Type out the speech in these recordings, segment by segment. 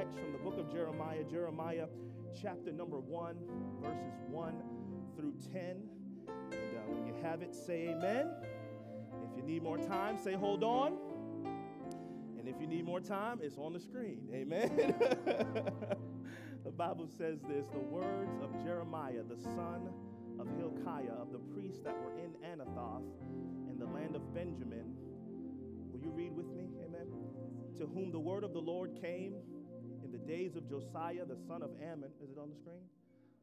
text from the book of Jeremiah, Jeremiah chapter number 1, verses 1 through 10. And uh, when you have it, say amen. If you need more time, say hold on. And if you need more time, it's on the screen. Amen. the Bible says this the words of Jeremiah, the son of Hilkiah, of the priests that were in Anathoth in the land of Benjamin. Will you read with me? Amen. To whom the word of the Lord came days of Josiah, the son of Amon. Is it on the screen?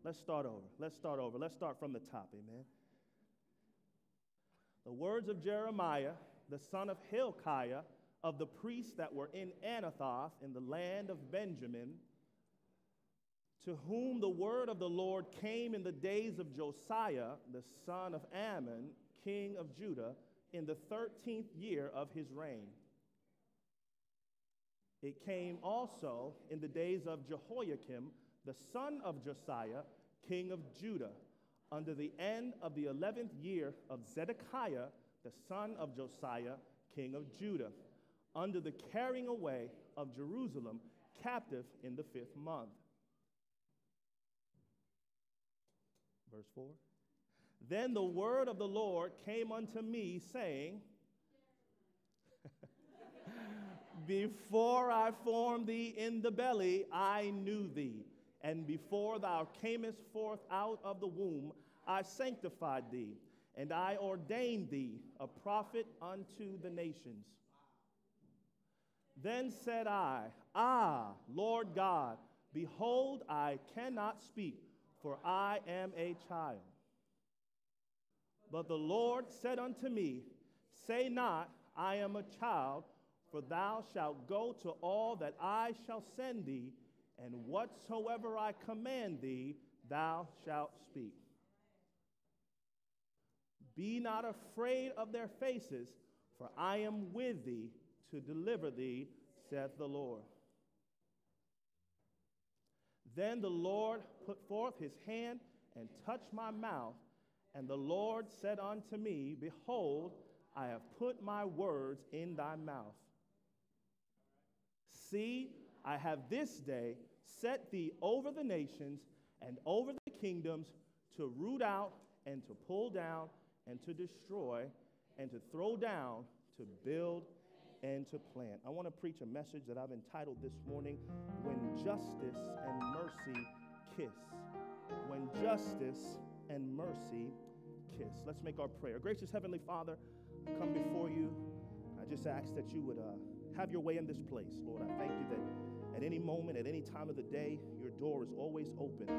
Let's start over. Let's start over. Let's start from the top. Amen. The words of Jeremiah, the son of Hilkiah, of the priests that were in Anathoth in the land of Benjamin, to whom the word of the Lord came in the days of Josiah, the son of Amon, king of Judah, in the 13th year of his reign. It came also in the days of Jehoiakim, the son of Josiah, king of Judah, under the end of the 11th year of Zedekiah, the son of Josiah, king of Judah, under the carrying away of Jerusalem captive in the fifth month. Verse 4. Then the word of the Lord came unto me, saying, Before I formed thee in the belly, I knew thee. And before thou camest forth out of the womb, I sanctified thee. And I ordained thee a prophet unto the nations. Then said I, Ah, Lord God, behold, I cannot speak, for I am a child. But the Lord said unto me, Say not, I am a child, for thou shalt go to all that I shall send thee, and whatsoever I command thee, thou shalt speak. Be not afraid of their faces, for I am with thee to deliver thee, saith the Lord. Then the Lord put forth his hand and touched my mouth, and the Lord said unto me, Behold, I have put my words in thy mouth. See, I have this day set thee over the nations and over the kingdoms to root out and to pull down and to destroy and to throw down, to build and to plant. I want to preach a message that I've entitled this morning When Justice and Mercy Kiss. When Justice and Mercy Kiss. Let's make our prayer. Gracious Heavenly Father, I come before you. I just ask that you would uh, have your way in this place, Lord. I thank you that at any moment, at any time of the day, your door is always open.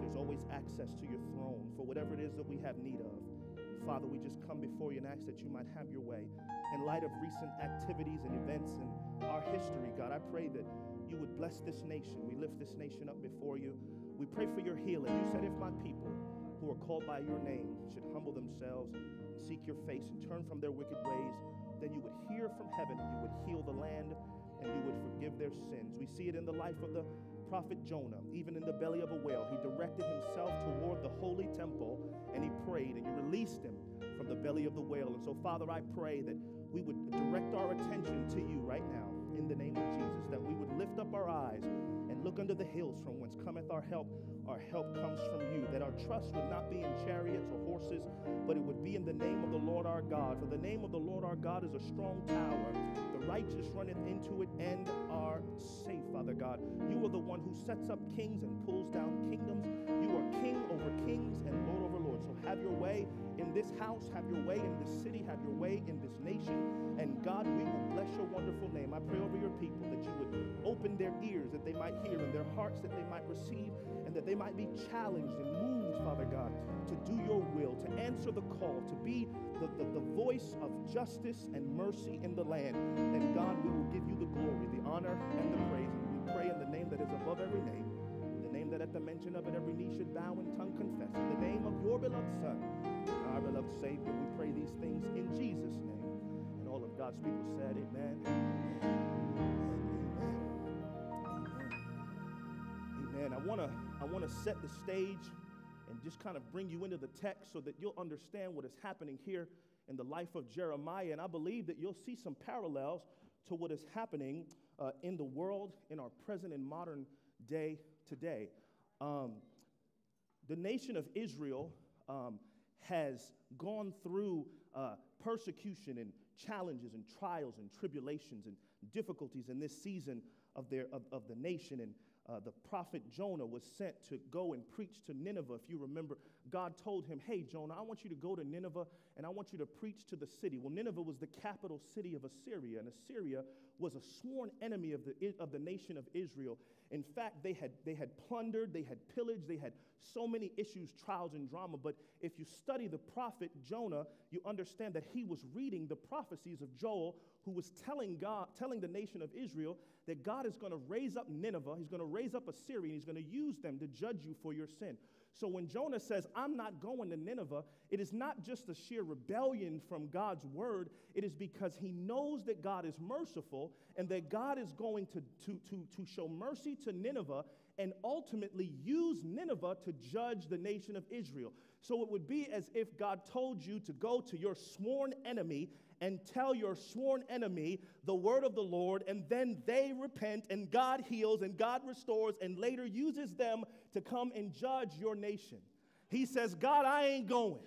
There's always access to your throne for whatever it is that we have need of. And Father, we just come before you and ask that you might have your way. In light of recent activities and events in our history, God, I pray that you would bless this nation. We lift this nation up before you. We pray for your healing. You said, if my people who are called by your name should humble themselves and seek your face and turn from their wicked ways, then you would hear from heaven, and you would heal the land, and you would forgive their sins. We see it in the life of the prophet Jonah, even in the belly of a whale. He directed himself toward the holy temple and he prayed, and you released him from the belly of the whale. And so, Father, I pray that we would direct our attention to you right now in the name of Jesus, that we would lift up our eyes and look under the hills from whence cometh our help. Our help comes from you, that our trust would not be in chariots or horses, but it would be in the name of the Lord our God. For the name of the Lord our God is a strong tower. The righteous runneth into it and are safe, Father God. You are the one who sets up kings and pulls down kingdoms. You are king over kings and lord over So have your way in this house, have your way in this city, have your way in this nation. And God, we will bless your wonderful name. I pray over your people that you would open their ears that they might hear and their hearts that they might receive and that they might be challenged and moved, Father God, to do your will, to answer the call, to be the, the, the voice of justice and mercy in the land. And God, we will give you the glory, the honor, and the praise. And we pray in the name that is above every name, name that at the mention of it every knee should bow and tongue confess. In the name of your beloved Son, our beloved Savior, we pray these things in Jesus' name. And all of God's people said, Amen. Amen. I want to I want to set the stage and just kind of bring you into the text so that you'll understand what is happening here in the life of Jeremiah. And I believe that you'll see some parallels to what is happening uh, in the world, in our present and modern day today. Um, the nation of Israel um, has gone through uh, persecution and challenges and trials and tribulations and difficulties in this season of, their, of, of the nation. And uh, the prophet Jonah was sent to go and preach to Nineveh. If you remember, God told him, Hey, Jonah, I want you to go to Nineveh and I want you to preach to the city. Well, Nineveh was the capital city of Assyria, and Assyria was a sworn enemy of the, of the nation of Israel. In fact, they had, they had plundered, they had pillaged, they had so many issues, trials, and drama. But if you study the prophet Jonah, you understand that he was reading the prophecies of Joel, who was telling God, telling the nation of Israel that God is going to raise up Nineveh, he's going to raise up Assyria, and he's going to use them to judge you for your sin. So when Jonah says, I'm not going to Nineveh, it is not just a sheer rebellion from God's word. It is because he knows that God is merciful and that God is going to, to, to, to show mercy to Nineveh and ultimately use Nineveh to judge the nation of Israel. So it would be as if God told you to go to your sworn enemy and tell your sworn enemy the word of the Lord, and then they repent, and God heals, and God restores, and later uses them to come and judge your nation. He says, God, I ain't going.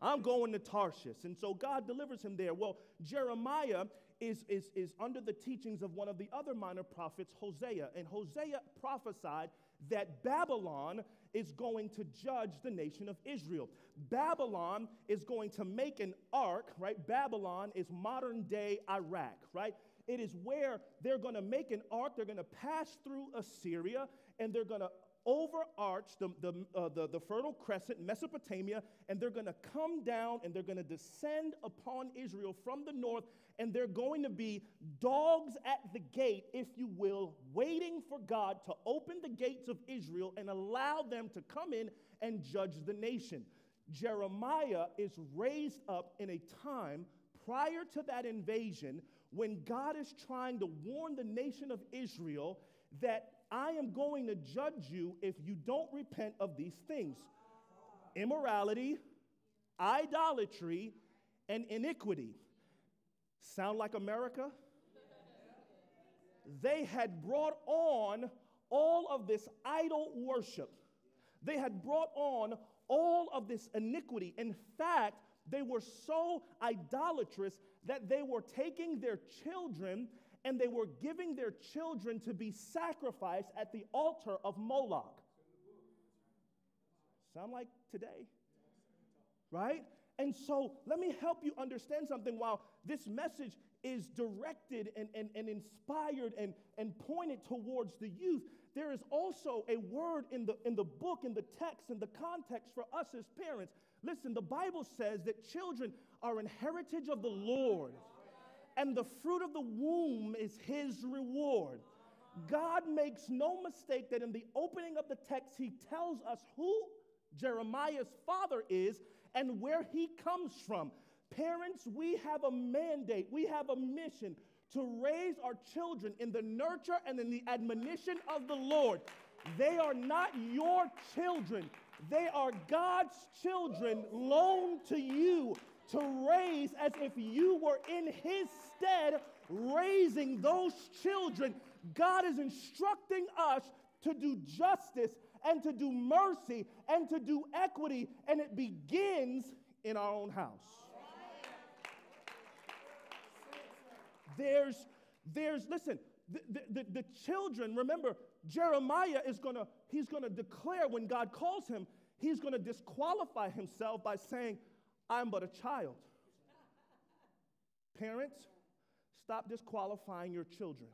I'm going to Tarshish. And so God delivers him there. Well, Jeremiah is, is, is under the teachings of one of the other minor prophets, Hosea. And Hosea prophesied that Babylon is going to judge the nation of Israel. Babylon is going to make an arc, right? Babylon is modern day Iraq, right? It is where they're going to make an arc. They're going to pass through Assyria and they're going to overarch the, the, uh, the, the, Fertile Crescent, Mesopotamia, and they're going to come down and they're going to descend upon Israel from the north, and they're going to be dogs at the gate, if you will, waiting for God to open the gates of Israel and allow them to come in and judge the nation. Jeremiah is raised up in a time prior to that invasion when God is trying to warn the nation of Israel that I am going to judge you if you don't repent of these things immorality, idolatry, and iniquity. Sound like America? They had brought on all of this idol worship. They had brought on all of this iniquity. In fact, they were so idolatrous that they were taking their children and they were giving their children to be sacrificed at the altar of Moloch. Sound like today? Right? And so let me help you understand something. While this message is directed and, and, and inspired and, and pointed towards the youth, there is also a word in the, in the book, in the text, in the context for us as parents. Listen, the Bible says that children are an heritage of the Lord and the fruit of the womb is his reward. God makes no mistake that in the opening of the text, he tells us who Jeremiah's father is and where he comes from. Parents, we have a mandate, we have a mission to raise our children in the nurture and in the admonition of the Lord. They are not your children, they are God's children loaned to you to raise as if you were in his stead raising those children. God is instructing us to do justice and to do mercy and to do equity, and it begins in our own house. There's, there's, listen, the, the, the, children, remember, Jeremiah is gonna, he's gonna declare when God calls him, he's gonna disqualify himself by saying, I'm but a child. Parents, stop disqualifying your children.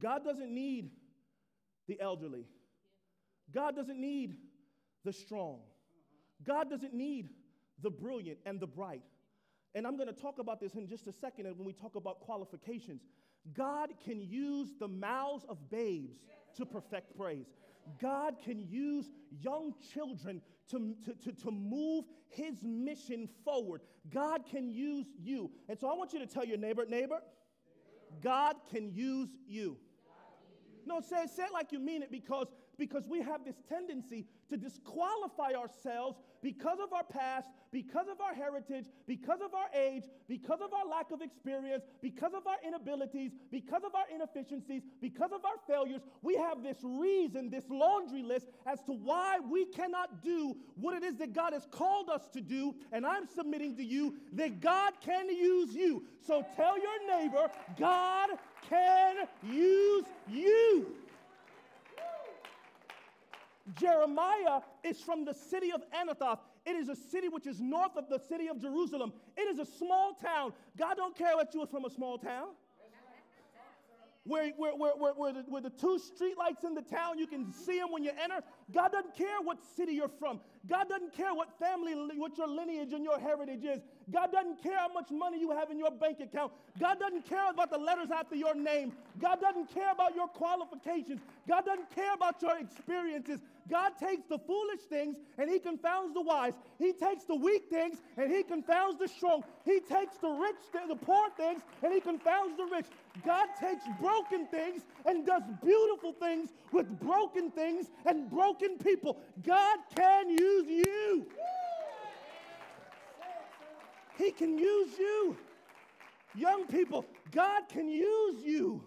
God doesn't need the elderly. God doesn't need the strong. God doesn't need the brilliant and the bright. And I'm going to talk about this in just a second when we talk about qualifications. God can use the mouths of babes to perfect praise. God can use young children to, to, to, to move his mission forward. God can use you. And so I want you to tell your neighbor, neighbor, God can use you. No, say, say it like you mean it because because we have this tendency to disqualify ourselves because of our past, because of our heritage, because of our age, because of our lack of experience, because of our inabilities, because of our inefficiencies, because of our failures. We have this reason, this laundry list as to why we cannot do what it is that God has called us to do. And I'm submitting to you that God can use you. So tell your neighbor, God can use you. Jeremiah is from the city of Anathoth. It is a city which is north of the city of Jerusalem. It is a small town. God don't care that you are from a small town. Where, where, where, where, where, the, where the two streetlights in the town, you can see them when you enter. God doesn't care what city you're from. God doesn't care what family, what your lineage and your heritage is. God doesn't care how much money you have in your bank account. God doesn't care about the letters after your name. God doesn't care about your qualifications. God doesn't care about your experiences. God takes the foolish things and he confounds the wise. He takes the weak things and he confounds the strong. He takes the rich, the poor things, and he confounds the rich. God takes broken things and does beautiful things with broken things and broken people. God can use you. He can use you. Young people, God can use you.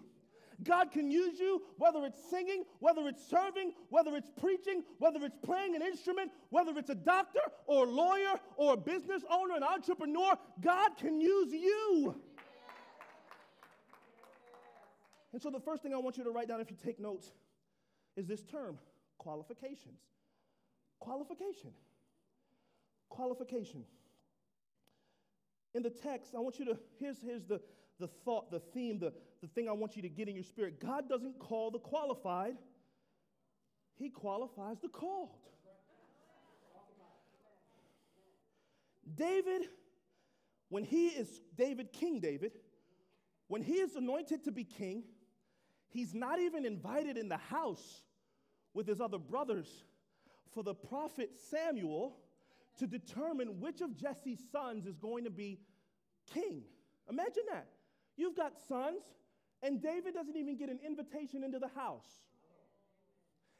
God can use you, whether it's singing, whether it's serving, whether it's preaching, whether it's playing an instrument, whether it's a doctor or a lawyer or a business owner, an entrepreneur. God can use you. And so, the first thing I want you to write down if you take notes is this term qualifications. Qualification. Qualification. In the text, I want you to, here's, here's the, the thought, the theme, the, the thing I want you to get in your spirit. God doesn't call the qualified, He qualifies the called. David, when he is David, King David, when he is anointed to be king, he's not even invited in the house with his other brothers for the prophet Samuel to determine which of Jesse's sons is going to be king. Imagine that. You've got sons, and David doesn't even get an invitation into the house.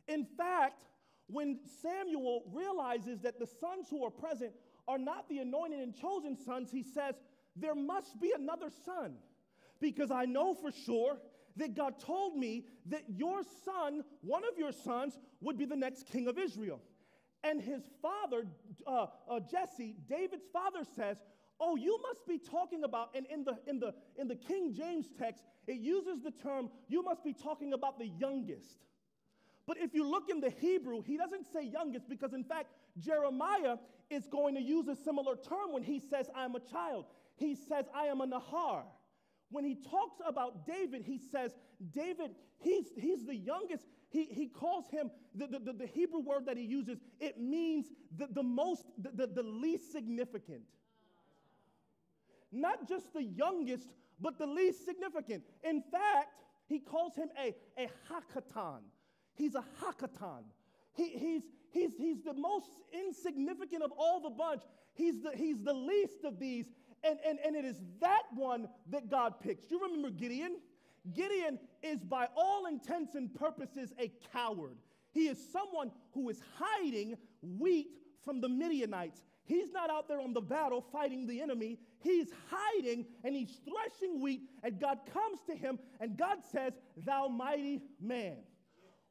In fact, when Samuel realizes that the sons who are present are not the anointed and chosen sons, he says, There must be another son, because I know for sure that God told me that your son, one of your sons, would be the next king of Israel. And his father, uh, uh, Jesse, David's father says, Oh, you must be talking about, and in the, in, the, in the King James text, it uses the term, you must be talking about the youngest. But if you look in the Hebrew, he doesn't say youngest because, in fact, Jeremiah is going to use a similar term when he says, I am a child. He says, I am a Nahar. When he talks about David, he says, David, he's, he's the youngest. He, he calls him, the, the, the Hebrew word that he uses, it means the, the most, the, the, the least significant. Not just the youngest, but the least significant. In fact, he calls him a, a hakatan. He's a hakatan. He, he's, he's, he's the most insignificant of all the bunch. He's the, he's the least of these. And, and, and it is that one that God picks. You remember Gideon? Gideon is, by all intents and purposes, a coward. He is someone who is hiding wheat from the Midianites. He's not out there on the battle fighting the enemy. He's hiding and he's threshing wheat, and God comes to him, and God says, Thou mighty man.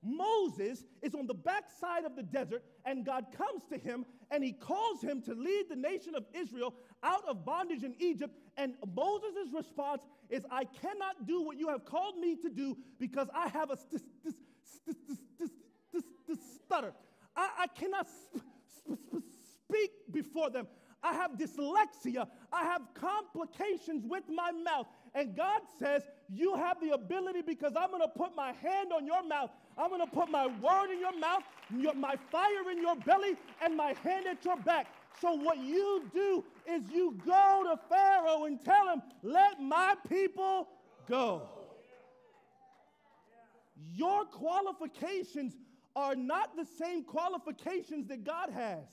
Moses is on the backside of the desert, and God comes to him and he calls him to lead the nation of Israel out of bondage in Egypt. And Moses' response is, I cannot do what you have called me to do because I have a st- st- st- stutter. I, I cannot sp- sp- speak before them. I have dyslexia. I have complications with my mouth. And God says, You have the ability because I'm going to put my hand on your mouth. I'm going to put my word in your mouth, your, my fire in your belly, and my hand at your back. So, what you do is you go to Pharaoh and tell him, Let my people go. Your qualifications are not the same qualifications that God has.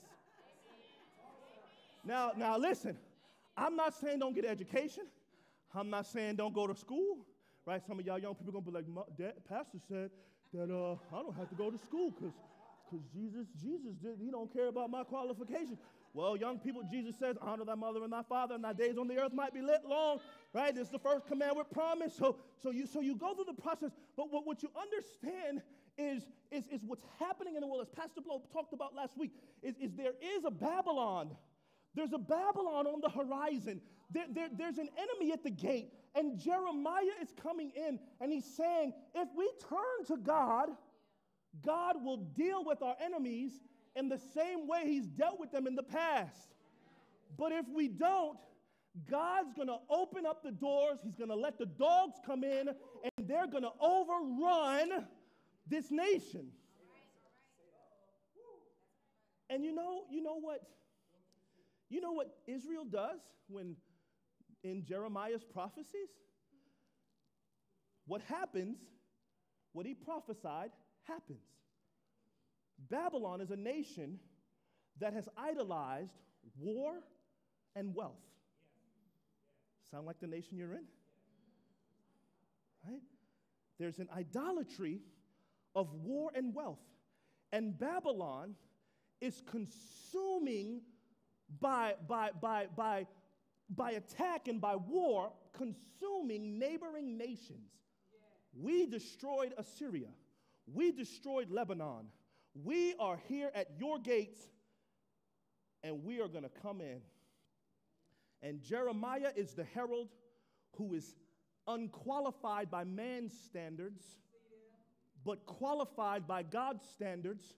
Now, now listen, I'm not saying don't get education. I'm not saying don't go to school, right? Some of y'all young people gonna be like, Pastor said that uh, I don't have to go to school because because Jesus, Jesus did, he don't care about my qualifications. Well, young people, Jesus says, honor thy mother and thy father, and thy days on the earth might be lit long. Right? This is the first command with promise. So, so you so you go through the process, but what, what you understand is, is, is what's happening in the world, as Pastor Blow talked about last week, is, is there is a Babylon. There's a Babylon on the horizon. There, there, there's an enemy at the gate, and Jeremiah is coming in, and he's saying, if we turn to God, God will deal with our enemies in the same way He's dealt with them in the past. But if we don't, God's going to open up the doors. He's going to let the dogs come in, and they're going to overrun this nation. And you know, you know what? You know what Israel does when in Jeremiah's prophecies? What happens, what he prophesied, happens. Babylon is a nation that has idolized war and wealth. Sound like the nation you're in? Right? There's an idolatry of war and wealth. And Babylon is consuming by, by, by, by, by attack and by war, consuming neighboring nations. We destroyed Assyria. We destroyed Lebanon. We are here at your gates and we are going to come in. And Jeremiah is the herald who is unqualified by man's standards, but qualified by God's standards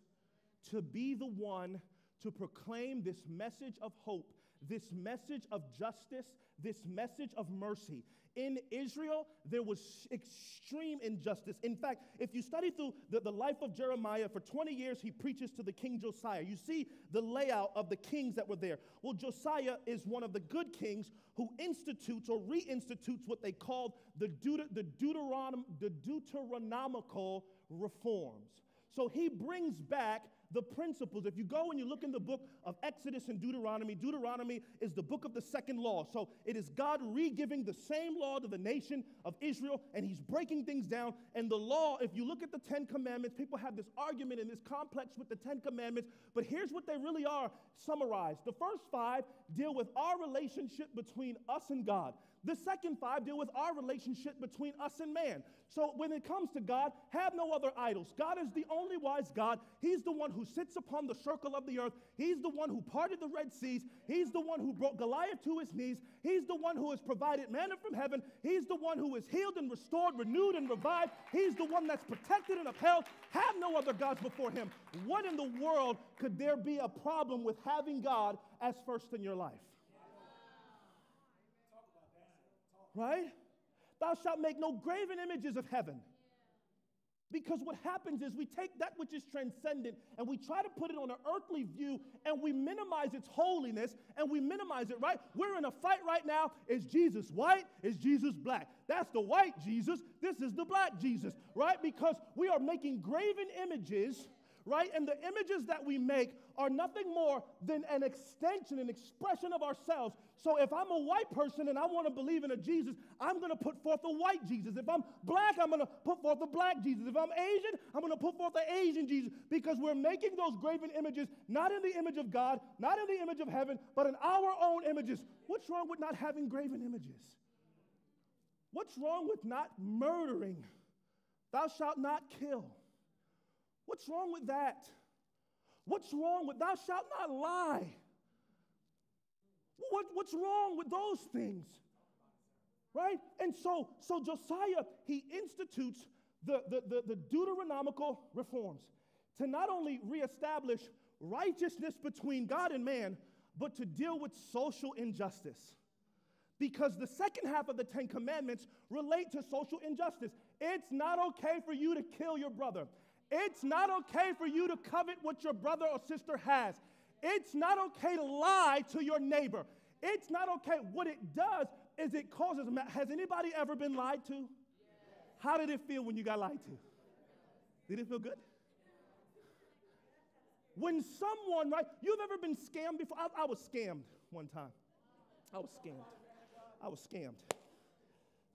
to be the one to proclaim this message of hope, this message of justice, this message of mercy. In Israel, there was extreme injustice. In fact, if you study through the, the life of Jeremiah, for 20 years he preaches to the king Josiah. You see the layout of the kings that were there. Well, Josiah is one of the good kings who institutes or reinstitutes what they called the, Deut- the, the Deuteronomical reforms. So he brings back the principles. If you go and you look in the book of Exodus and Deuteronomy, Deuteronomy is the book of the second law. So it is God re giving the same law to the nation of Israel, and he's breaking things down. And the law, if you look at the Ten Commandments, people have this argument and this complex with the Ten Commandments, but here's what they really are summarized. The first five deal with our relationship between us and God. The second five deal with our relationship between us and man. So when it comes to God, have no other idols. God is the only wise God. He's the one who sits upon the circle of the earth. He's the one who parted the Red Seas. He's the one who brought Goliath to his knees. He's the one who has provided manna from heaven. He's the one who has healed and restored, renewed and revived. He's the one that's protected and upheld. Have no other gods before him. What in the world could there be a problem with having God as first in your life? Right? Thou shalt make no graven images of heaven. Because what happens is we take that which is transcendent and we try to put it on an earthly view and we minimize its holiness and we minimize it, right? We're in a fight right now. Is Jesus white? Is Jesus black? That's the white Jesus. This is the black Jesus, right? Because we are making graven images right? And the images that we make are nothing more than an extension, an expression of ourselves. So if I'm a white person and I want to believe in a Jesus, I'm going to put forth a white Jesus. If I'm black, I'm going to put forth a black Jesus. If I'm Asian, I'm going to put forth an Asian Jesus because we're making those graven images not in the image of God, not in the image of heaven, but in our own images. What's wrong with not having graven images? What's wrong with not murdering? Thou shalt not kill. What's wrong with that? What's wrong with thou shalt not lie? What, what's wrong with those things? Right? And so, so Josiah, he institutes the, the, the, the Deuteronomical reforms to not only reestablish righteousness between God and man, but to deal with social injustice. Because the second half of the Ten Commandments relate to social injustice. It's not okay for you to kill your brother. It's not okay for you to covet what your brother or sister has. It's not okay to lie to your neighbor. It's not okay. What it does is it causes. Has anybody ever been lied to? Yes. How did it feel when you got lied to? Did it feel good? When someone, right? You've ever been scammed before? I, I was scammed one time. I was scammed. I was scammed.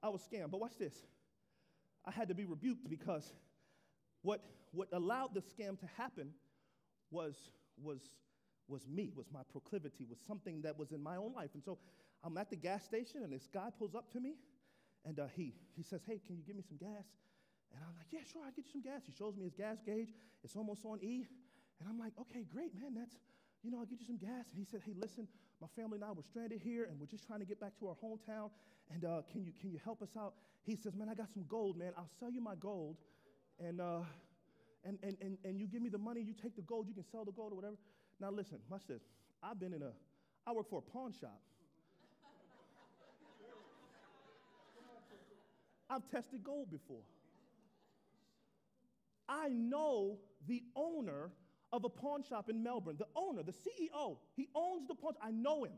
I was scammed. But watch this. I had to be rebuked because what, what allowed the scam to happen was, was, was me, was my proclivity, was something that was in my own life. And so I'm at the gas station, and this guy pulls up to me, and uh, he, he says, Hey, can you give me some gas? And I'm like, Yeah, sure, I'll get you some gas. He shows me his gas gauge. It's almost on E. And I'm like, Okay, great, man. That's, you know, I'll get you some gas. And he said, Hey, listen, my family and I were stranded here, and we're just trying to get back to our hometown. And uh, can, you, can you help us out? He says, Man, I got some gold, man. I'll sell you my gold. And, uh, and, and, and, and you give me the money, you take the gold, you can sell the gold or whatever. Now, listen, watch this. I've been in a, I work for a pawn shop. I've tested gold before. I know the owner of a pawn shop in Melbourne, the owner, the CEO. He owns the pawn shop. I know him.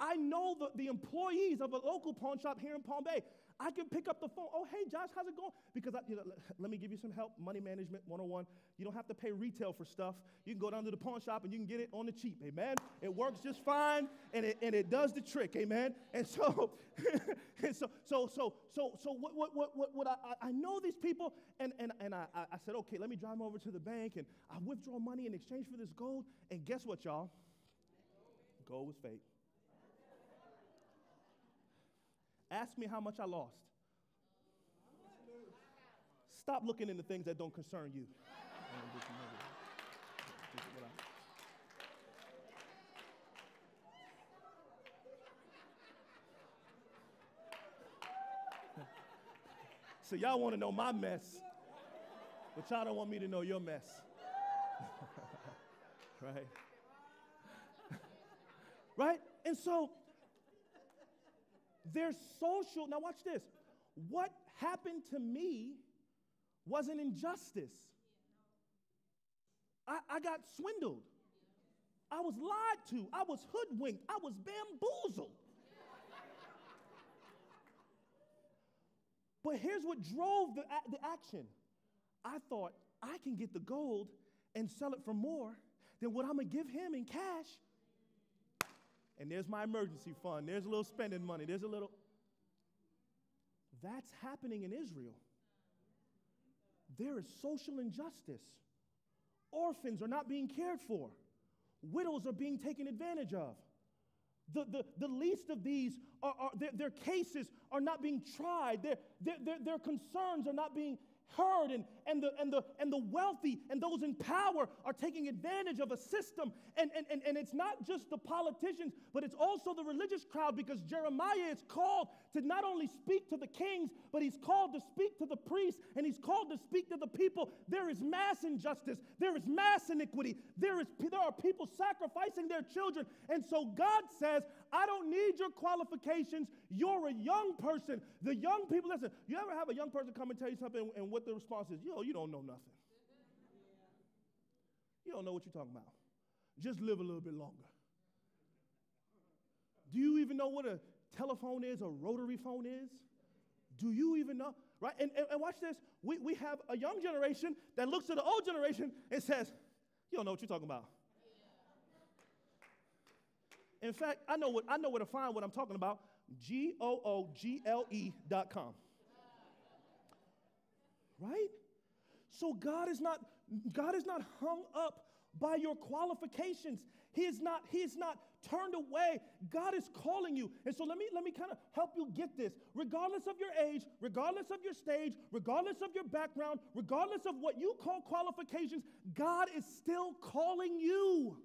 I know the, the employees of a local pawn shop here in Palm Bay. I can pick up the phone. Oh, hey, Josh, how's it going? Because I, you know, let me give you some help. Money management 101. You don't have to pay retail for stuff. You can go down to the pawn shop and you can get it on the cheap. Amen. It works just fine and it, and it does the trick. Amen. And so, and so, so, so, so, so what, what, what, what, what I, I know these people and, and, and I, I said, okay, let me drive them over to the bank and I withdraw money in exchange for this gold. And guess what, y'all? Gold was fake. Ask me how much I lost. Stop looking into things that don't concern you. so y'all want to know my mess, but y'all don't want me to know your mess. right? right? And so there's social, now watch this. What happened to me was an injustice. I, I got swindled. I was lied to. I was hoodwinked. I was bamboozled. but here's what drove the, the action I thought I can get the gold and sell it for more than what I'm to give him in cash and there's my emergency fund. There's a little spending money. There's a little. That's happening in Israel. There is social injustice. Orphans are not being cared for, widows are being taken advantage of. The, the, the least of these, are, are their, their, cases are not being tried, their, their, their, their concerns are not being heard and, and, the, and, the, and the wealthy and those in power are taking advantage of a system. And, and, and, and it's not just the politicians, but it's also the religious crowd because Jeremiah is called to not only speak to the kings, but he's called to speak to the priests and he's called to speak to the people. There is mass injustice, there is mass iniquity, there, is, there are people sacrificing their children. And so God says, I don't need your qualifications. You're a young person. The young people, listen, you ever have a young person come and tell you something and what the response is? Yo, you don't know nothing. You don't know what you're talking about. Just live a little bit longer. Do you even know what a telephone is, a rotary phone is? Do you even know? Right? And, and, and, watch this. We, we have a young generation that looks at the old generation and says, You don't know what you're talking about. In fact, I know what I know where to find what I'm talking about. G O O G L E dot com. Right? So God is not God is not hung up by your qualifications. He is not he is not turned away. God is calling you. And so let me let me kind of help you get this. Regardless of your age, regardless of your stage, regardless of your background, regardless of what you call qualifications, God is still calling you.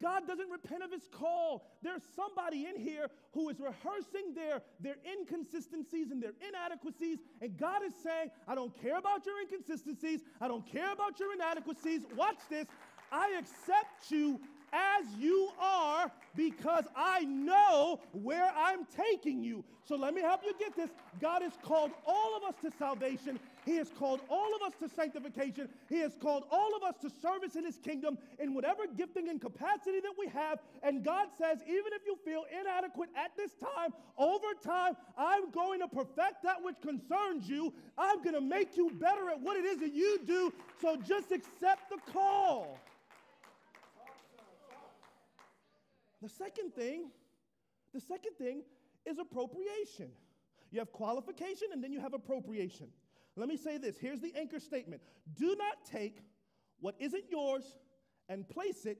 God doesn't repent of his call. There's somebody in here who is rehearsing their, their inconsistencies and their inadequacies, and God is saying, I don't care about your inconsistencies, I don't care about your inadequacies. Watch this. I accept you as you are because I know where I'm taking you. So let me help you get this. God has called all of us to salvation. He has called all of us to sanctification. He has called all of us to service in His kingdom in whatever gifting and capacity that we have. And God says, even if you feel inadequate at this time, over time, I'm going to perfect that which concerns you. I'm going to make you better at what it is that you do. So just accept the call. The second thing, the second thing is appropriation. You have qualification and then you have appropriation. Let me say this here's the anchor statement Do not take what isn't yours and place it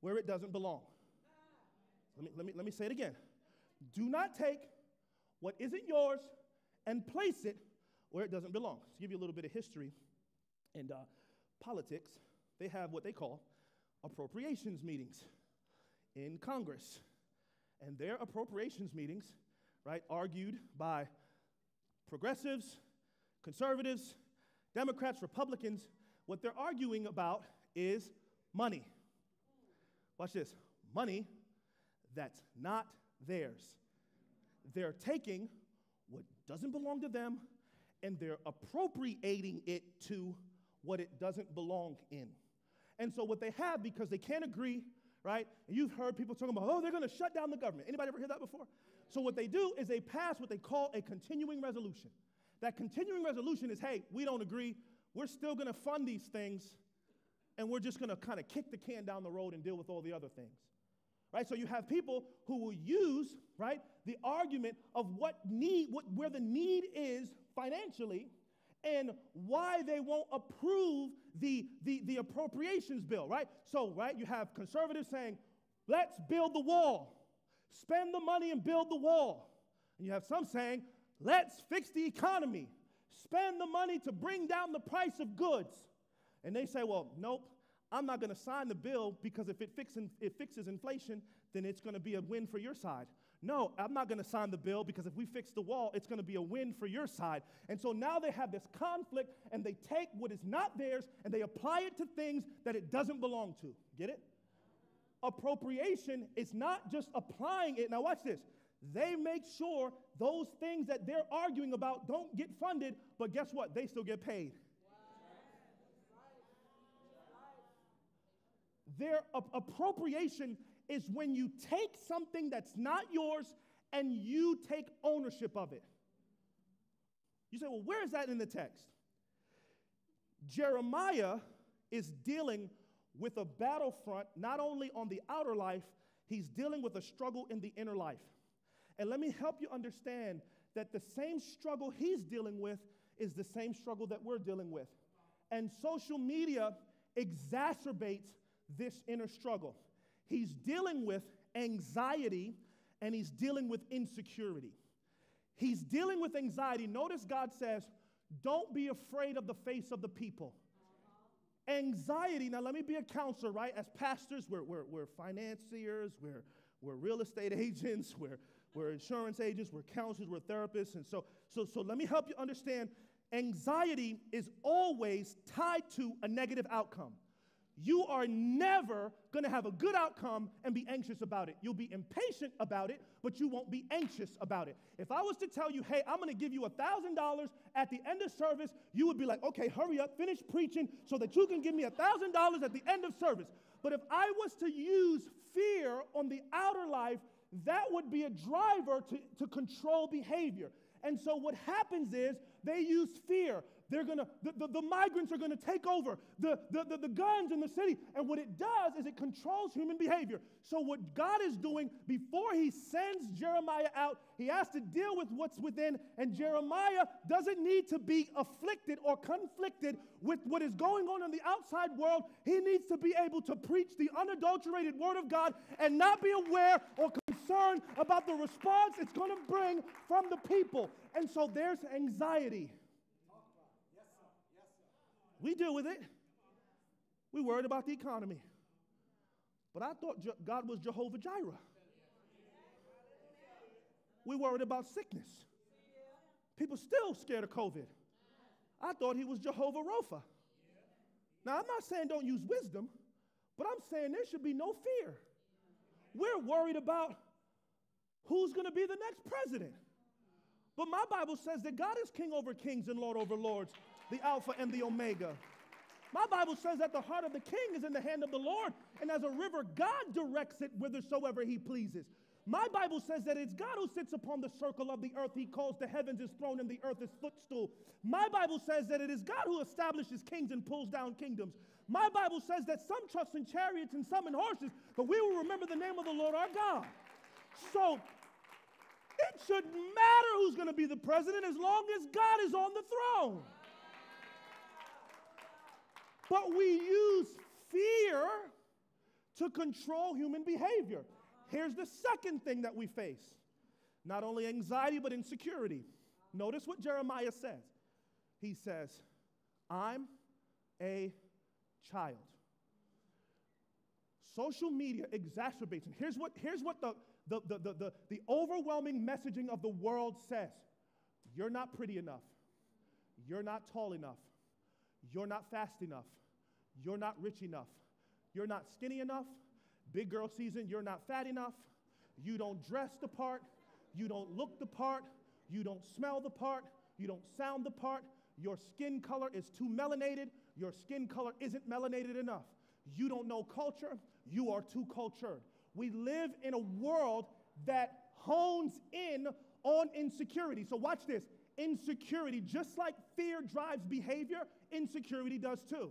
where it doesn't belong. Let me, let me, let me say it again. Do not take what isn't yours and place it where it doesn't belong. To give you a little bit of history and uh, politics, they have what they call appropriations meetings in Congress. And their appropriations meetings, right, argued by progressives, conservatives, Democrats, Republicans, what they're arguing about is money. Watch this money that's not theirs. They're taking what doesn't belong to them and they're appropriating it to what it doesn't belong in. And so what they have, because they can't agree, right? And you've heard people talking about, oh, they're going to shut down the government. Anybody ever hear that before? So what they do is they pass what they call a continuing resolution. That continuing resolution is, hey, we don't agree. We're still going to fund these things, and we're just going to kind of kick the can down the road and deal with all the other things. Right? So you have people who will use, right, the argument of what need, what, where the need is financially and why they won't approve the, the, the appropriations bill, right? So, right, you have conservatives saying, let's build the wall, spend the money and build the wall. And you have some saying, let's fix the economy, spend the money to bring down the price of goods. And they say, well, nope, I'm not going to sign the bill because if it, fixin, it fixes inflation, then it's going to be a win for your side. No, I'm not going to sign the bill because if we fix the wall, it's going to be a win for your side. And so now they have this conflict and they take what is not theirs and they apply it to things that it doesn't belong to. Get it? Appropriation is not just applying it. Now, watch this. They make sure those things that they're arguing about don't get funded, but guess what? They still get paid. Their appropriation is when you take something that's not yours and you take ownership of it. You say, well, where is that in the text? Jeremiah is dealing with a battlefront, not only on the outer life, he's dealing with a struggle in the inner life. And let me help you understand that the same struggle he's dealing with is the same struggle that we're dealing with. And social media exacerbates this inner struggle. He's dealing with anxiety and he's dealing with insecurity. He's dealing with anxiety. Notice God says, Don't be afraid of the face of the people. Anxiety, now let me be a counselor, right? As pastors, we're, we're, we're financiers, we're, we're real estate agents, we're, we're insurance agents, we're counselors, we're therapists. And so, so, so let me help you understand anxiety is always tied to a negative outcome you are never going to have a good outcome and be anxious about it. You'll be impatient about it, but you won't be anxious about it. If I was to tell you, hey, I'm going to give you $1,000 at the end of service, you would be like, okay, hurry up, finish preaching so that you can give me $1,000 at the end of service. But if I was to use fear on the outer life, that would be a driver to, to control behavior. And so what happens is they use fear. They're gonna, the, the, the migrants are gonna take over the, the, the, the guns in the city. And what it does is it controls human behavior. So, what God is doing before He sends Jeremiah out, He has to deal with what's within. And Jeremiah doesn't need to be afflicted or conflicted with what is going on in the outside world. He needs to be able to preach the unadulterated Word of God and not be aware or concerned about the response it's going to bring from the people. And so, there's anxiety. We deal with it. We worried about the economy. But I thought God was Jehovah Jireh. We worried about sickness. People still scared of COVID. I thought he was Jehovah Rapha. Now, I'm not saying don't use wisdom, but I'm saying there should be no fear. We're worried about who's going to be the next president. But my Bible says that God is king over kings and lord over lords the Alpha and the Omega. My Bible says that the heart of the king is in the hand of the Lord, and as a river, God directs it whithersoever he pleases. My Bible says that it's God who sits upon the circle of the earth. He calls the heavens his throne and the earth his footstool. My Bible says that it is God who establishes kings and pulls down kingdoms. My Bible says that some trust in chariots and some in horses, but we will remember the name of the Lord our God. So it shouldn't matter who's going to be the president as long as God is on the throne. But we use fear to control human behavior. Here's the second thing that we face not only anxiety, but insecurity. Notice what Jeremiah says. He says, I'm a child. Social media exacerbates, and here's what, here's what the, the, the, the, the, the overwhelming messaging of the world says You're not pretty enough. You're not tall enough. You're not fast enough. You're not rich enough. You're not skinny enough. Big girl season, you're not fat enough. You don't dress the part. You don't look the part. You don't smell the part. You don't sound the part. Your skin color is too melanated. Your skin color isn't melanated enough. You don't know culture. You are too cultured. We live in a world that hones in on insecurity. So, watch this insecurity, just like fear drives behavior, insecurity does too.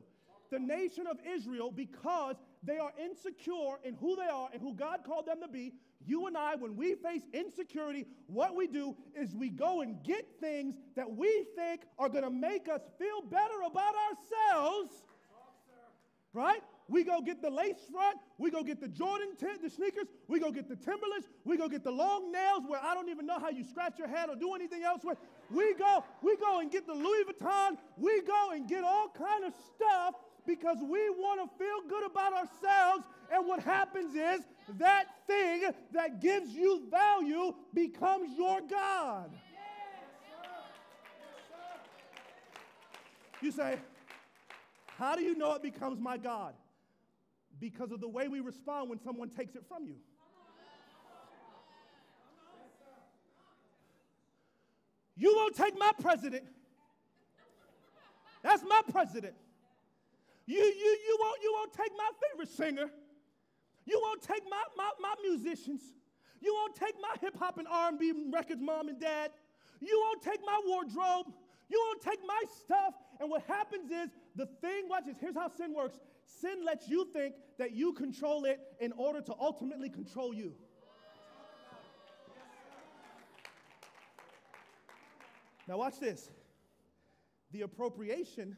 The nation of Israel, because they are insecure in who they are and who God called them to be, you and I, when we face insecurity, what we do is we go and get things that we think are going to make us feel better about ourselves. Right? We go get the lace front. We go get the Jordan, t- the sneakers. We go get the Timberlands. We go get the long nails where I don't even know how you scratch your head or do anything else with. We go, we go and get the Louis Vuitton. We go and get all kind of stuff because we want to feel good about ourselves. And what happens is that thing that gives you value becomes your God. You say, How do you know it becomes my God? Because of the way we respond when someone takes it from you. You won't take my president. That's my president. You, you, you, won't, you won't take my favorite singer. You won't take my, my, my musicians. You won't take my hip hop and R&B records, mom and dad. You won't take my wardrobe. You won't take my stuff. And what happens is the thing, watch this, here's how sin works. Sin lets you think that you control it in order to ultimately control you. Now, watch this. The appropriation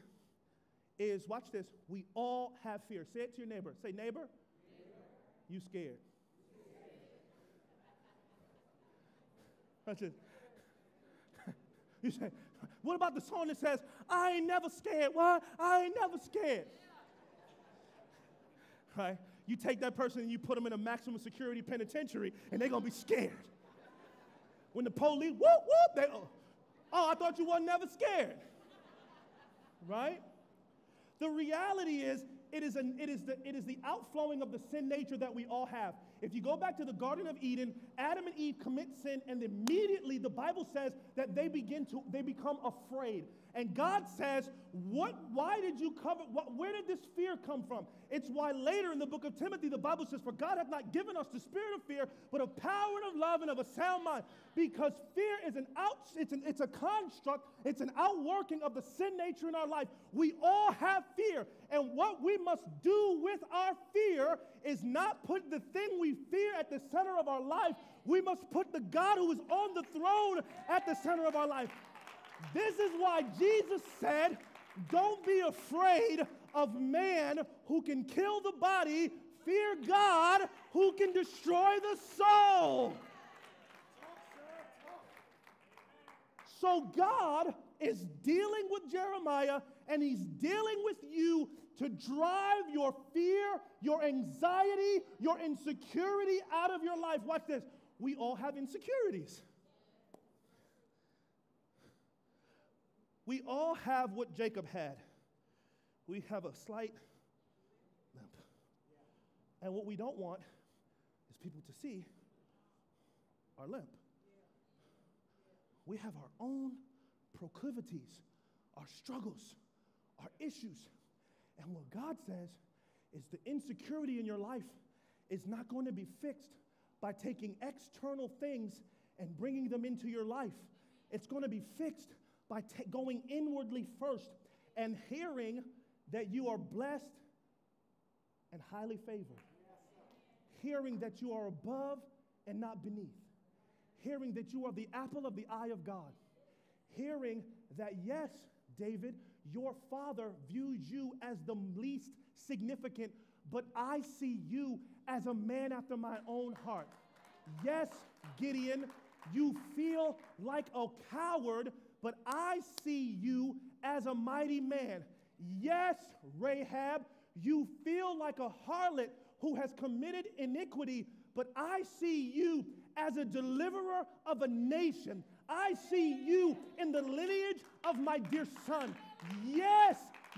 is, watch this, we all have fear. Say it to your neighbor. Say, neighbor, neighbor. you scared. You say, what about the song that says, I ain't never scared? What? I ain't never scared. Right? You take that person and you put them in a maximum security penitentiary, and they're gonna be scared. When the police, whoop, whoop, they, oh, oh I thought you wasn't never scared. Right? The reality is, it is, an, it, is the, it is the outflowing of the sin nature that we all have. If you go back to the Garden of Eden, Adam and Eve commit sin, and immediately the Bible says that they begin to, they become afraid. And God says, what, why did you cover, what, where did this fear come from? It's why later in the book of Timothy, the Bible says, For God hath not given us the spirit of fear, but of power and of love and of a sound mind. Because fear is an out, it's, an, it's a construct, it's an outworking of the sin nature in our life. We all have fear. And what we must do with our fear is not put the thing we fear at the center of our life. We must put the God who is on the throne at the center of our life. This is why Jesus said, Don't be afraid of man who can kill the body, fear God who can destroy the soul. So God is dealing with Jeremiah and he's dealing with you to drive your fear, your anxiety, your insecurity out of your life. Watch this. We all have insecurities. We all have what Jacob had. We have a slight limp. And what we don't want is people to see our limp. We have our own proclivities, our struggles, our issues. And what God says is the insecurity in your life is not going to be fixed by taking external things and bringing them into your life. It's going to be fixed by t- going inwardly first and hearing that you are blessed and highly favored. Hearing that you are above and not beneath. Hearing that you are the apple of the eye of God. Hearing that, yes, David, your father views you as the least significant, but I see you as a man after my own heart. Yes, Gideon, you feel like a coward, but I see you as a mighty man. Yes, Rahab, you feel like a harlot who has committed iniquity, but I see you as a deliverer of a nation. I see you in the lineage of my dear son. Yes,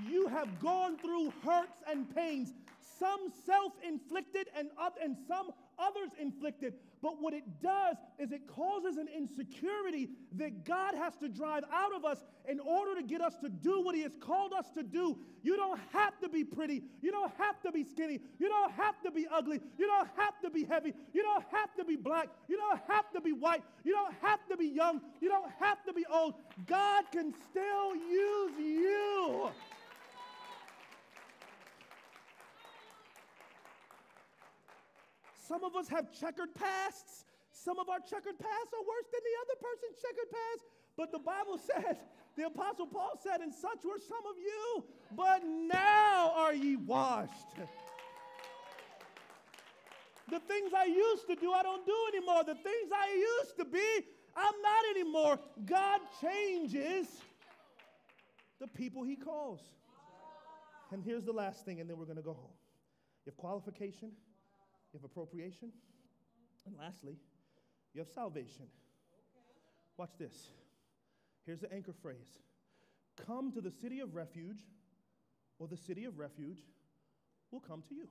you have gone through hurts and pains, some self inflicted and, and some others inflicted. But what it does is it causes an insecurity that God has to drive out of us in order to get us to do what He has called us to do. You don't have to be pretty. You don't have to be skinny. You don't have to be ugly. You don't have to be heavy. You don't have to be black. You don't have to be white. You don't have to be young. You don't have to be old. God can still use you. Some of us have checkered pasts. Some of our checkered pasts are worse than the other person's checkered past. But the Bible says, the Apostle Paul said, and such were some of you, but now are ye washed. The things I used to do, I don't do anymore. The things I used to be, I'm not anymore. God changes the people he calls. And here's the last thing, and then we're going to go home. Have qualification, you have appropriation, and lastly, you have salvation. Watch this. Here's the anchor phrase Come to the city of refuge, or the city of refuge will come to you.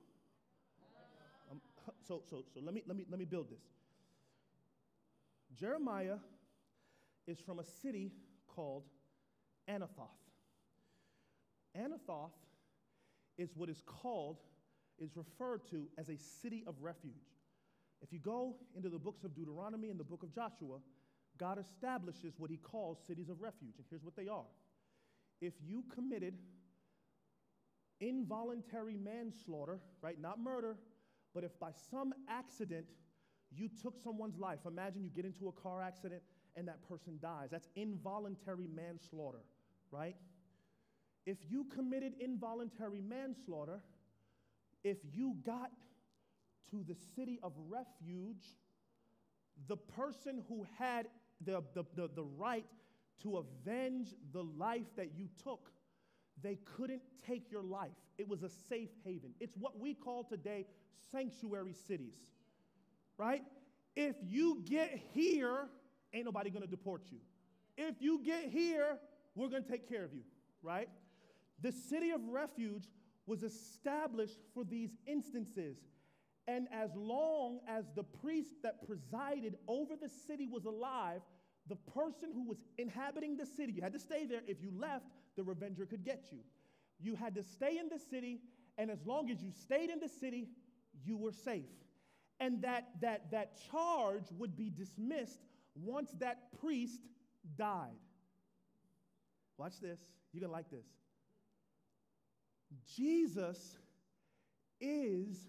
Um, so, so, so let me, let me, let me build this. Jeremiah is from a city called Anathoth. Anathoth is what is called is referred to as a city of refuge. If you go into the books of Deuteronomy and the book of Joshua, God establishes what he calls cities of refuge. And here's what they are if you committed involuntary manslaughter, right, not murder, but if by some accident you took someone's life, imagine you get into a car accident and that person dies. That's involuntary manslaughter, right? If you committed involuntary manslaughter, if you got to the city of refuge, the person who had the, the, the, the, right to avenge the life that you took, they couldn't take your life. It was a safe haven. It's what we call today sanctuary cities, right? If you get here, ain't nobody gonna deport you. If you get here, we're gonna take care of you, right? The city of refuge was established for these instances. And as long as the priest that presided over the city was alive, the person who was inhabiting the city, you had to stay there. If you left, the revenger could get you. You had to stay in the city, and as long as you stayed in the city, you were safe. And that, that, that charge would be dismissed once that priest died. Watch this. You're going to like this. Jesus is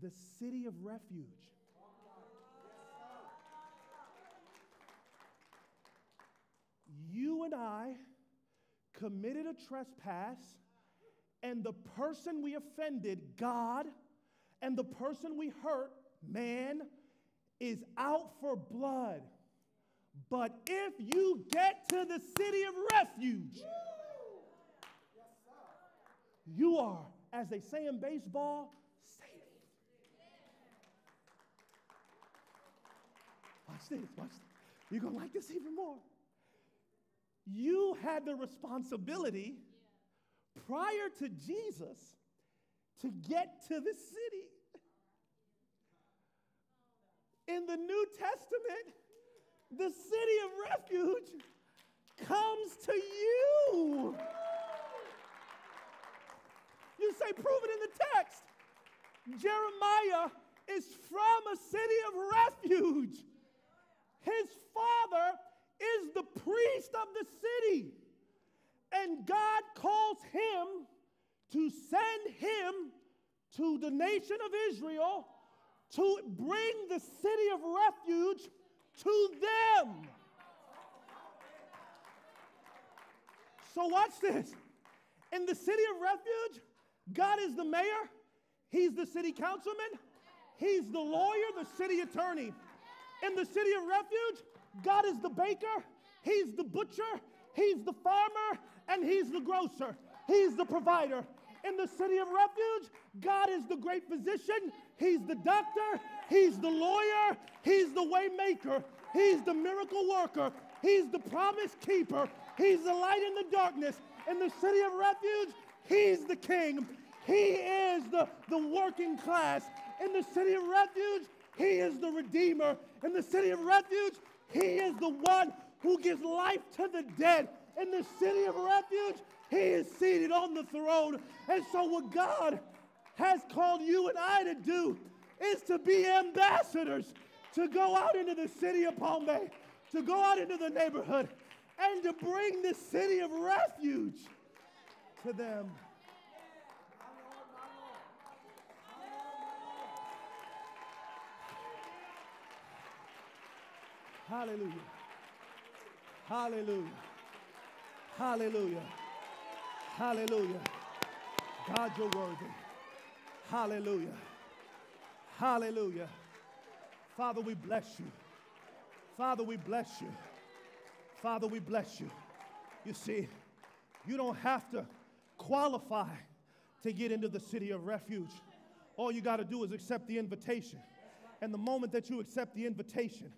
the city of refuge. You and I committed a trespass, and the person we offended, God, and the person we hurt, man, is out for blood. But if you get to the city of refuge, you are, as they say in baseball, safe. Watch this, watch this. You're going to like this even more. You had the responsibility prior to Jesus to get to the city. In the New Testament, the city of refuge comes to you. You say, prove it in the text. Jeremiah is from a city of refuge. His father is the priest of the city. And God calls him to send him to the nation of Israel to bring the city of refuge to them. So watch this. In the city of refuge, God is the mayor, He's the city councilman, He's the lawyer, the city attorney. In the city of refuge, God is the baker, He's the butcher, He's the farmer, and He's the grocer. He's the provider. In the city of refuge, God is the great physician, He's the doctor, He's the lawyer, He's the waymaker, He's the miracle worker, He's the promise keeper, He's the light in the darkness. In the city of refuge, He's the king. He is the, the working class. In the city of refuge, He is the redeemer. In the city of refuge, He is the one who gives life to the dead. In the city of refuge, He is seated on the throne. And so, what God has called you and I to do is to be ambassadors, to go out into the city of Palm Bay, to go out into the neighborhood, and to bring the city of refuge to them. Hallelujah. Hallelujah. Hallelujah. Hallelujah. God, you're worthy. Hallelujah. Hallelujah. Father, we bless you. Father, we bless you. Father, we bless you. You see, you don't have to qualify to get into the city of refuge. All you got to do is accept the invitation. And the moment that you accept the invitation,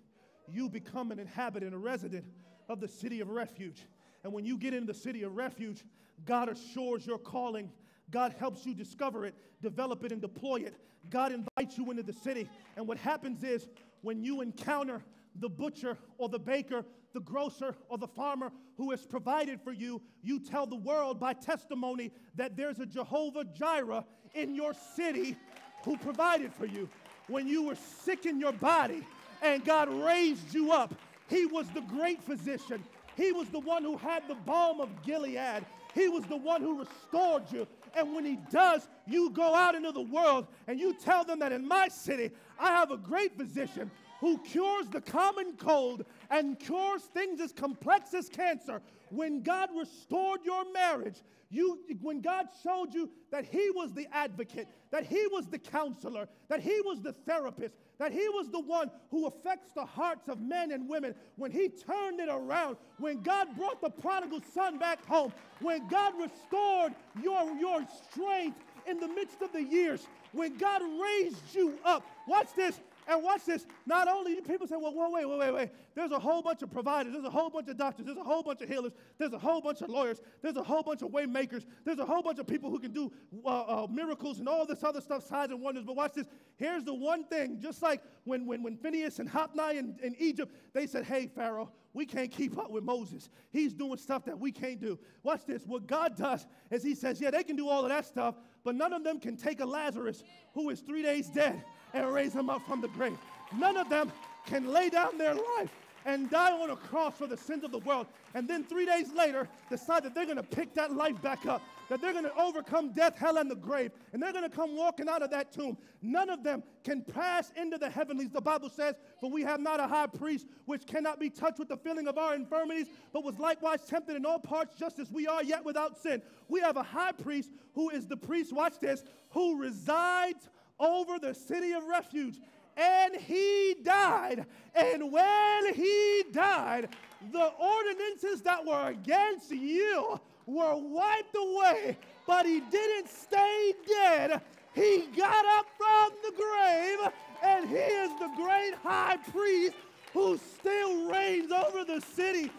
you become an inhabitant, a resident of the city of refuge. And when you get into the city of refuge, God assures your calling. God helps you discover it, develop it, and deploy it. God invites you into the city. And what happens is when you encounter the butcher or the baker, the grocer or the farmer who has provided for you, you tell the world by testimony that there's a Jehovah Jireh in your city who provided for you. When you were sick in your body, and God raised you up. He was the great physician. He was the one who had the balm of Gilead. He was the one who restored you. And when He does, you go out into the world and you tell them that in my city, I have a great physician who cures the common cold and cures things as complex as cancer. When God restored your marriage, you, when God showed you that He was the advocate, that He was the counselor, that He was the therapist, that He was the one who affects the hearts of men and women, when He turned it around, when God brought the prodigal son back home, when God restored your, your strength in the midst of the years, when God raised you up. Watch this. And watch this. Not only do people say, well, wait, wait, wait, wait. There's a whole bunch of providers. There's a whole bunch of doctors. There's a whole bunch of healers. There's a whole bunch of lawyers. There's a whole bunch of way makers. There's a whole bunch of people who can do uh, uh, miracles and all this other stuff, signs and wonders. But watch this. Here's the one thing. Just like when, when, when Phineas and Hophni in, in Egypt, they said, hey, Pharaoh, we can't keep up with Moses. He's doing stuff that we can't do. Watch this. What God does is He says, yeah, they can do all of that stuff, but none of them can take a Lazarus who is three days dead and raise him up from the grave. None of them can lay down their life and die on a cross for the sins of the world, and then three days later decide that they're going to pick that life back up, that they're going to overcome death, hell, and the grave, and they're going to come walking out of that tomb. None of them can pass into the heavenlies. The Bible says, For we have not a high priest which cannot be touched with the feeling of our infirmities, but was likewise tempted in all parts just as we are, yet without sin. We have a high priest who is the priest, watch this, who resides over the city of refuge. And he died. And when he died, the ordinances that were against you were wiped away. But he didn't stay dead. He got up from the grave, and he is the great high priest who still reigns over the city.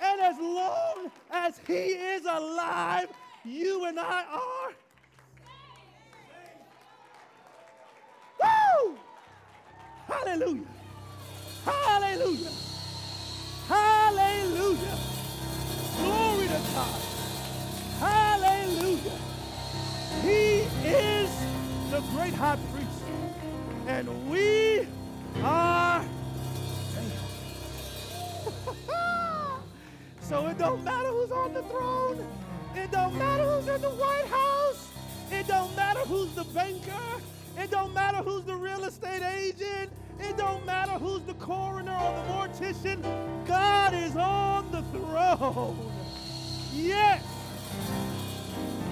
And as long as he is alive, you and I are Woo! Hallelujah. Hallelujah. Hallelujah. Glory to God. Hallelujah. He is the great high priest, and we are so it don't matter who's on the throne. It don't matter who's in the White House. It don't matter who's the banker. It don't matter who's the mortician. God is on the throne. Yes.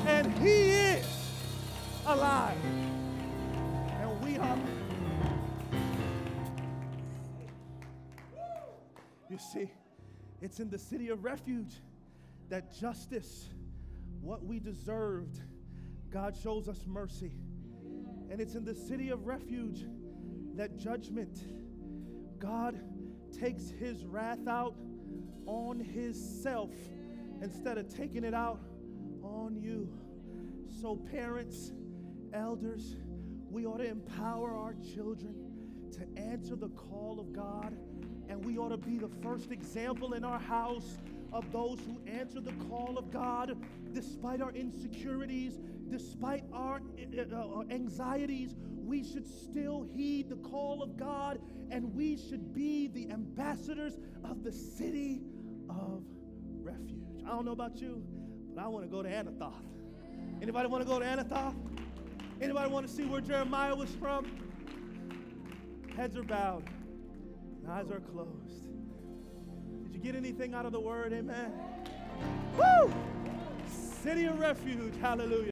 And he is alive. And we are. You see, it's in the city of refuge that justice, what we deserved, God shows us mercy. And it's in the city of refuge that judgment, God takes his wrath out on himself instead of taking it out on you. So, parents, elders, we ought to empower our children to answer the call of God, and we ought to be the first example in our house of those who answer the call of God despite our insecurities, despite our uh, uh, anxieties. We should still heed the call of God, and we should be the ambassadors of the city of refuge. I don't know about you, but I want to go to Anathoth. Anybody want to go to Anathoth? Anybody want to see where Jeremiah was from? Heads are bowed, eyes are closed. Did you get anything out of the word? Amen. Woo! City of refuge. Hallelujah.